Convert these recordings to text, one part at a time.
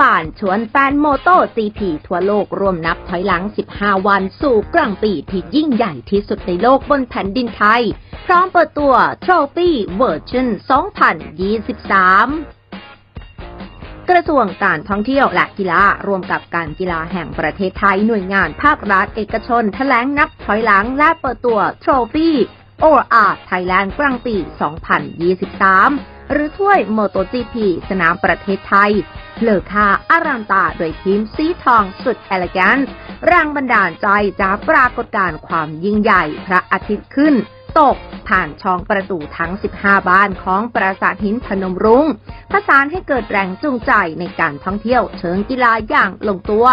บาลชวนแฟนโมโต GP ทั่วโลกร่วมนับถอยหลัง 15 วันสู่กลางปีที่ยิ่งใหญ่ที่สุดในโลกบนแผ่นดินไทย พร้อมเปิดตัว Trophy Version 2023กระทรวงการท่องเที่ยวและกีฬารวมกับการกีฬาแห่งประเทศไทยหน่วยงานภาครัฐเอกชนแถลงนับถอยหลังและเปิดตัว Trophy OR Thailand กลางปี 2023 หรือถ้วย MotoGP สนามประเทศไทย เลอค่าอารามตาโดยทีมสีทองสุดเอล g ก n นแรงบันดาลใจจากปรากฏการณ์ความยิ่งใหญ่ พระอาทิตย์ขึ้น ตกผ่านช่องประตูทั้ง 15 บ้านของปราสาทหินพนมรุง้งผสานให้เกิดแรงจูงใจในการท่องเที่ยวเชิงกีฬาอย่างลงตัว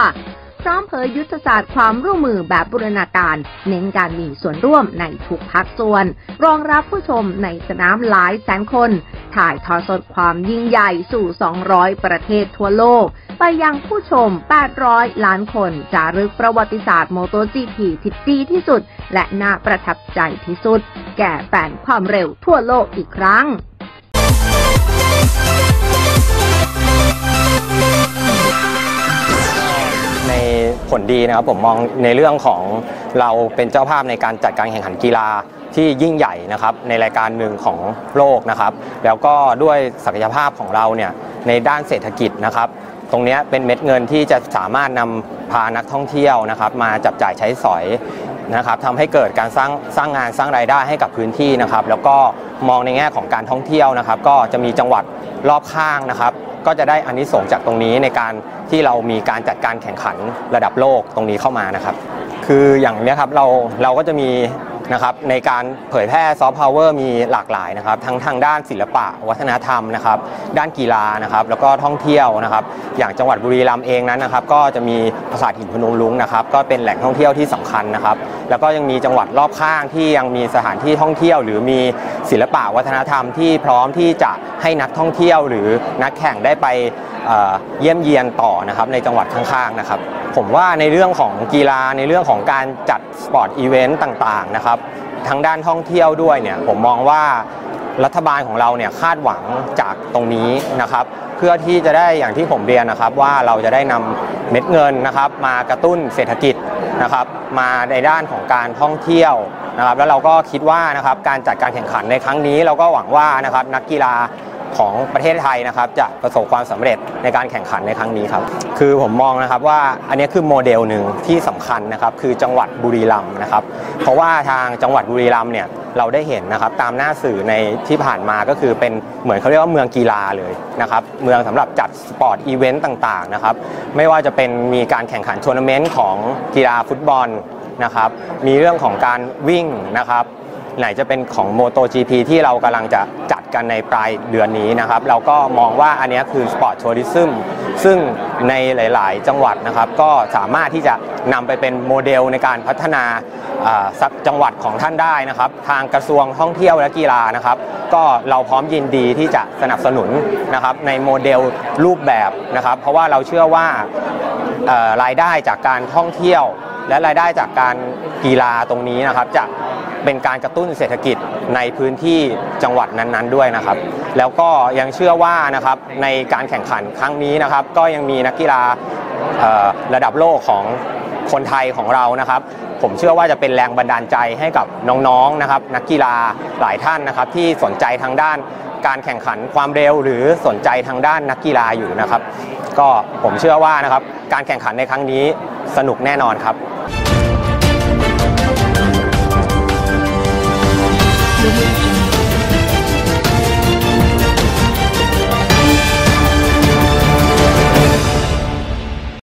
พร้อมเผยยุทธศาสตร์ความร่วมมือแบบบูรณาการ เน้นการมีส่วนร่วมในทุกภาคส่วน รองรับผู้ชมในสนามหลายแสนคน ถ่ายทอดสดความยิ่งใหญ่สู่ 200 ประเทศทั่วโลก ไปยังผู้ชม 800 ล้านคนจารึกประวัติศาสตร์โมโต GP ที่ดีที่สุด และน่าประทับใจที่สุด แก่แฟนความเร็วทั่วโลกอีกครั้ง ผลดีนะครับผมมองในเรื่องของเราเป็นเจ้าภาพในการจัดการแข่งขันกีฬาที่ยิ่งใหญ่นะครับในรายการหนึ่งของโลกนะครับ แล้วก็ด้วยศักยภาพของเราเนี่ยในด้านเศรษฐกิจนะครับ ตรงนี้เป็นเม็ดเงินที่จะสามารถนำพานักท่องเที่ยวนะครับมาจับจ่ายใช้สอยนะครับทำให้เกิดการสร้างสร้างงานสร้างรายได้ให้กับพื้นที่นะครับ แล้วก็มองในแง่ของการท่องเที่ยวนะครับ ก็จะมีจังหวัดรอบข้างนะครับ ก็จะได้อันิสงส์จากตรงนี้ในการที่เรามีการจัดการแข่งขันระดับโลกตรงนี้เข้ามานะครับ คืออย่างนี้ครับเราเราก็จะมี นะครับในการเผยแพร่ soft power มีหลากหลายนะครับทั้งทางด้านศิลปะ วัฒนธรรมนะครับด้านกีฬานะครับแล้วก็ท่องเที่ยวนะครับอย่างจังหวัดบุรีรัมย์เองนั้นนะครับก็จะมีปราสาทหินพนมรุ้งนะครับก็เป็นแหล่งท่องเที่ยวที่สำคัญนะครับแล้วก็ยังมีจังหวัดรอบข้างที่ยังมีสถานที่ท่องเที่ยว หรือมีศิลปะวัฒนธรรมที่พร้อมที่จะให้นักท่องเที่ยว หรือนักแข่งได้ไปเยี่ยมเยียนต่อนะครับในจังหวัดข้างๆนะครับ ผมว่าในเรื่องของกีฬาในเรื่องของการจัด sport event ต่างๆนะครับทางด้านท่องเที่ยวด้วยเนี่ยผมมองว่ารัฐบาลของเราเนี่ยคาดหวังจากตรงนี้นะครับ เพื่อที่จะได้อย่างที่ผมเรียนนะครับ ว่าเราจะได้นำเม็ดเงินนะครับ มากระตุ้นเศรษฐกิจนะครับ มาในด้านของการท่องเที่ยวนะครับ แล้วเราก็คิดว่านะครับการจัดการแข่งขันในครั้งนี้เราก็หวังว่านะครับนักกีฬา ของประเทศไทยนะครับจะประสบความสำเร็จในการแข่งขันในครั้งนี้ครับคือผมมองนะครับว่าอันนี้คือโมเดลหนึ่งที่สำคัญนะครับคือจังหวัดบุรีรัมย์นะครับเพราะว่าทางจังหวัดบุรีรัมย์เนี่ยเราได้เห็นนะครับตามหน้าสื่อในที่ผ่านมาก็คือเป็นเหมือนเขาเรียกว่าเมืองกีฬาเลยนะครับเมืองสำหรับจัด sport event ต่างๆนะครับไม่ว่าจะเป็นมีการแข่งขันทัวร์นาเมนต์ของกีฬาฟุตบอลนะครับมีเรื่องของการวิ่งนะครับไหนจะเป็นของ MotoGP ที่เรากำลังจะจัด กันในปลายเดือนนี้นะครับ เราก็มองว่าอันนี้คือ sport tourism ซึ่งในหลาย ๆ จังหวัดนะครับ ก็สามารถที่จะนำไปเป็นโมเดลในการพัฒนาสักจังหวัดของท่านได้นะครับ ทางกระทรวงท่องเที่ยวและกีฬานะครับ ก็เราพร้อมยินดีที่จะสนับสนุนนะครับในโมเดลรูปแบบนะครับ เพราะว่าเราเชื่อว่ารายได้จากการท่องเที่ยว และรายได้จากการกีฬาตรงนี้นะครับ จะ เป็นการกระตุ้นเศรษฐกิจในพื้นที่จังหวัดนั้นๆด้วยนะครับ แล้วก็ยังเชื่อว่านะครับในการแข่งขันครั้งนี้นะครับ ก็ยังมีนักกีฬาระดับโลกของคนไทยของเรานะครับ ผมเชื่อว่าจะเป็นแรงบันดาลใจให้กับน้องๆนะครับ นักกีฬาหลายท่านนะครับ ที่สนใจทางด้านการแข่งขันความเร็วหรือสนใจทางด้านนักกีฬาอยู่นะครับ ก็ผมเชื่อว่านะครับการแข่งขันในครั้งนี้สนุกแน่นอนครับ